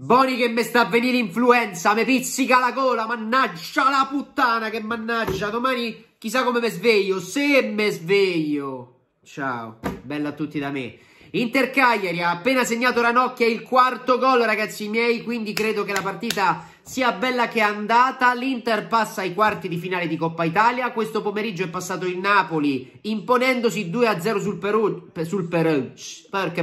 Boni che mi sta a venire influenza, mi pizzica la gola, mannaggia la puttana che mannaggia, domani chissà come mi sveglio, se mi sveglio. Ciao, bella a tutti da me. Inter Cagliari ha appena segnato Ranocchia il quarto gol ragazzi miei, quindi credo che la partita sia bella che andata. L'Inter passa ai quarti di finale di Coppa Italia, questo pomeriggio è passato il Napoli imponendosi 2-0 sul Perugia, sul Perugia,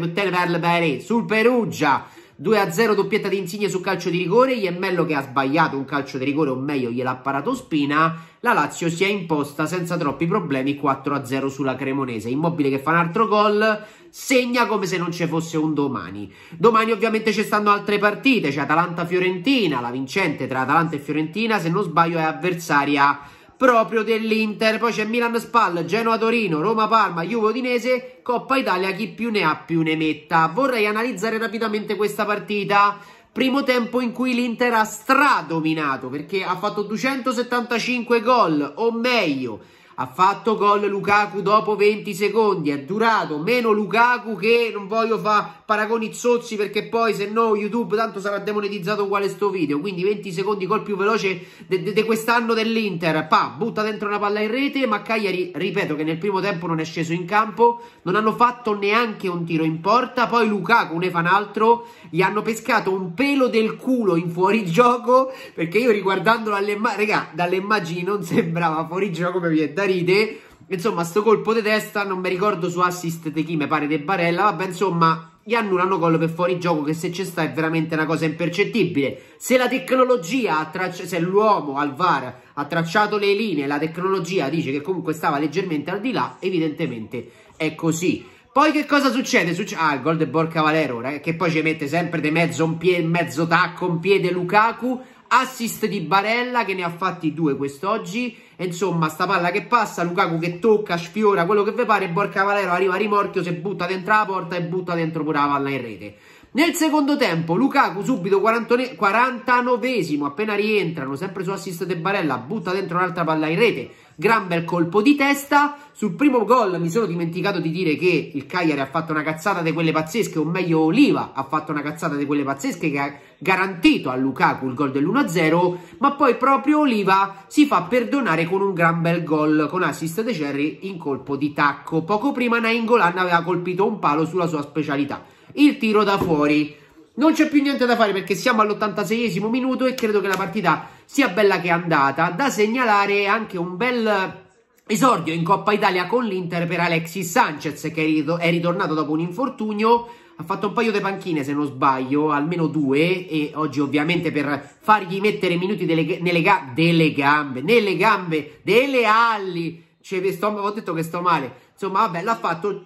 sul Perugia 2-0 doppietta di Insigne su calcio di rigore, Iemmello che ha sbagliato un calcio di rigore o meglio gliel'ha parato Spina, la Lazio si è imposta senza troppi problemi 4-0 sulla Cremonese, Immobile che fa un altro gol, segna come se non ci fosse un domani. Domani ovviamente ci stanno altre partite, c'è Atalanta-Fiorentina, la vincente tra Atalanta e Fiorentina se non sbaglio è avversaria proprio dell'Inter. Poi c'è Milan Spal, Genoa Torino, Roma Parma, Juve Udinese, Coppa Italia, chi più ne ha più ne metta. Vorrei analizzare rapidamente questa partita. Primo tempo in cui l'Inter ha stradominato perché ha fatto 275 gol, o meglio, ha fatto gol Lukaku dopo 20 secondi, è durato meno Lukaku che non voglio fare paragoni zozzi perché poi se no YouTube tanto sarà demonetizzato uguale sto video, quindi 20 secondi gol più veloce di quest'anno dell'Inter, pa, butta dentro una palla in rete, ma Cagliari, ripeto che nel primo tempo non è sceso in campo, non hanno fatto neanche un tiro in porta, poi Lukaku ne fa un altro, gli hanno pescato un pelo del culo in fuorigioco, perché io riguardandolo alle raga, dalle immagini non sembrava fuorigioco, mi viene da ride. Insomma, sto colpo di testa, non mi ricordo su assist di chi mi pare De Barella. Vabbè, insomma, gli annullano gol per fuori gioco che se ci sta è veramente una cosa impercettibile. Se la tecnologia, se l'uomo al VAR ha tracciato le linee, la tecnologia dice che comunque stava leggermente al di là, evidentemente è così. Poi che cosa succede? Succe ah, il gol di Borca Valero, che poi ci mette sempre di mezzo un piede, mezzo tacco, un piede Lukaku assist di Barella che ne ha fatti due quest'oggi. E insomma sta palla che passa Lukaku che tocca, sfiora quello che vi pare Borca Valero arriva a rimorchio si butta dentro la porta e butta dentro pure la palla in rete nel secondo tempo Lukaku subito 49esimo appena rientrano sempre su assist di Barella butta dentro un'altra palla in rete gran bel colpo di testa. Sul primo gol mi sono dimenticato di dire che il Cagliari ha fatto una cazzata di quelle pazzesche, o meglio Oliva ha fatto una cazzata di quelle pazzesche che ha garantito a Lukaku il gol dell'1-0, ma poi proprio Oliva si fa perdonare con un gran bel gol con assist De Cerri in colpo di tacco. Poco prima Nainggolan aveva colpito un palo sulla sua specialità, il tiro da fuori. Non c'è più niente da fare perché siamo all'86esimo minuto e credo che la partita sia bella che andata. Da segnalare anche un bel esordio in Coppa Italia con l'Inter per Alexis Sanchez che è ritornato dopo un infortunio. Ha fatto un paio di panchine se non sbaglio, almeno due e oggi ovviamente per fargli mettere minuti delle, nelle, ga delle gambe, nelle gambe, delle ali. Cioè, sto, ho detto che sto male. Insomma, vabbè, l'ha fatto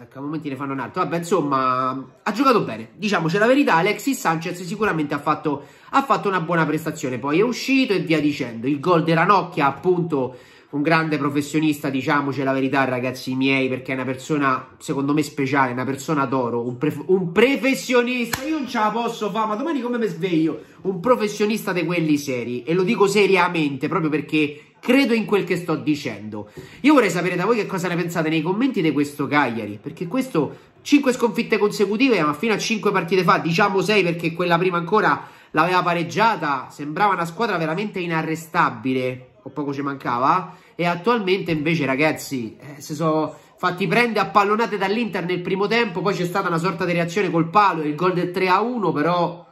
Ecco, a momenti ne fanno un altro. Vabbè, insomma, ha giocato bene. Diciamoci la verità, Alexis Sanchez sicuramente ha fatto, ha fatto, una buona prestazione. Poi è uscito e via dicendo. Il gol di Ranocchia, appunto, un grande professionista, diciamoci la verità, ragazzi miei, perché è una persona, secondo me, speciale, una persona d'oro, un, un professionista. Io non ce la posso fare, ma domani come mi sveglio? Un professionista di quelli seri. E lo dico seriamente, proprio perché credo in quel che sto dicendo. Io vorrei sapere da voi che cosa ne pensate nei commenti di questo Cagliari, perché questo 5 sconfitte consecutive, ma fino a 5 partite fa, diciamo 6 perché quella prima ancora l'aveva pareggiata, sembrava una squadra veramente inarrestabile, o poco ci mancava, e attualmente invece ragazzi eh, si sono fatti prendere a pallonate dall'Inter nel primo tempo, poi c'è stata una sorta di reazione col palo, il gol del 3-1, però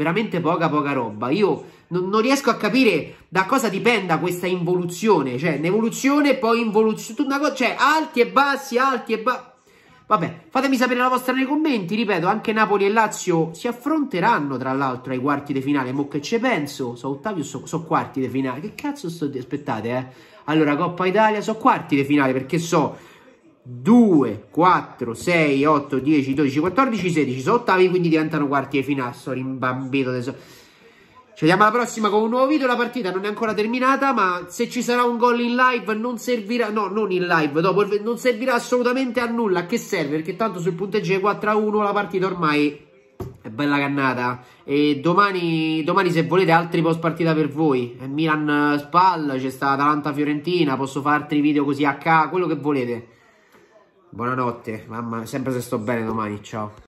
veramente poca poca roba. Io non, non, riesco a capire da cosa dipenda questa involuzione, cioè un'evoluzione poi involuzione, cioè alti e bassi, alti e bassi. Vabbè, fatemi sapere la vostra nei commenti, ripeto, anche Napoli e Lazio si affronteranno tra l'altro ai quarti di finale, mo che ci penso, so Ottavio, so, so quarti di finale, che cazzo sto, aspettate eh, allora Coppa Italia, so quarti di finale perché so 2, 4, 6, 8, 10, 12, 14, 16, sono ottavi quindi diventano quarti di finale, sto rimbambito adesso. Ci vediamo alla prossima con un nuovo video, la partita non è ancora terminata, ma se ci sarà un gol in live non servirà, no, non in live, dopo non servirà assolutamente a nulla, a che serve? Perché tanto sul punteggio è 4 a 1 la partita ormai è bella cannata. E domani, domani se volete altri post partita per voi, Milan Spal, c'è sta Atalanta Fiorentina, posso fare altri video così a K, quello che volete. Buonanotte, mamma, sempre se sto bene domani, ciao.